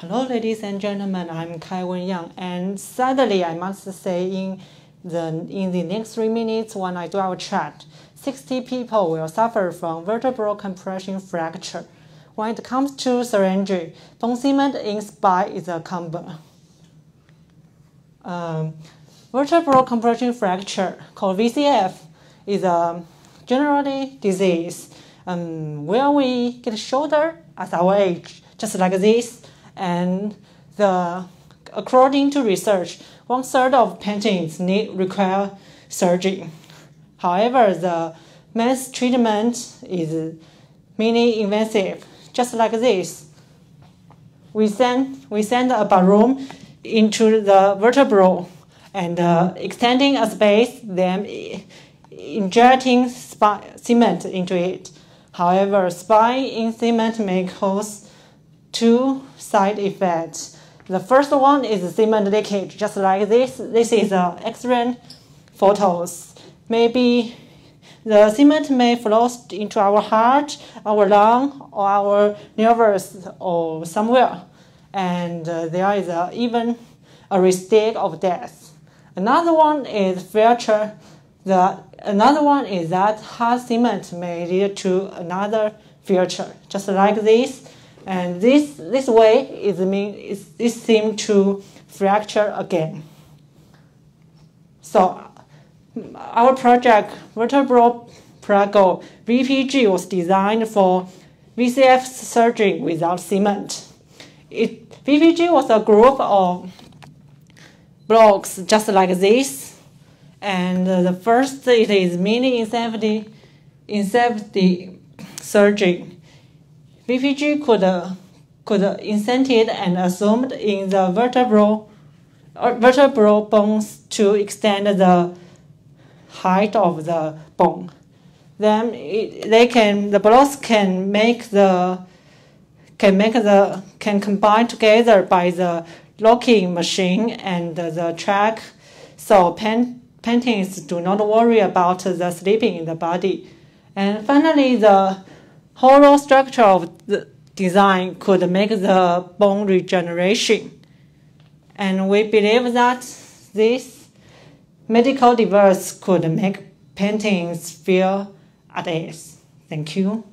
Hello, ladies and gentlemen. I'm Kai Wen Yang, and sadly, I must say, in the in the next three minutes when I do our chat, 60 people will suffer from vertebral compression fracture. When it comes to surgery, bone cement in spine is a combo. Um, vertebral compression fracture, called VCF, is a generally disease um, where we get shorter as our age, just like this and the according to research, one third of paintings need require surgery. However, the mass treatment is mini invasive, just like this. We send we send a balloon into the vertebra and uh, extending a space, then injecting cement into it. However, spine in cement may cause two side effects. The first one is cement leakage, just like this. This is uh, X-ray photos. Maybe the cement may flow into our heart, our lung, or our nerves, or somewhere. And uh, there is even a risk of death. Another one is fracture. The another one is that hard cement may lead to another fracture, just like this. And this, this way is mean is, this seem to fracture again. So our project vertebral Prago VPG was designed for VCF surgery without cement. It, VPG was a group of blocks just like this. And the first it is mini insanity, insanity surgery VPG could, uh, could inserted and assumed in the vertebral, uh, vertebral bones to extend the height of the bone. Then it, they can the blocks can make the can make the can combine together by the locking machine and the track, so pen, paintings do not worry about the slipping in the body. And finally, the hollow structure of the design could make the bone regeneration. And we believe that this medical device could make paintings feel at ease. Thank you.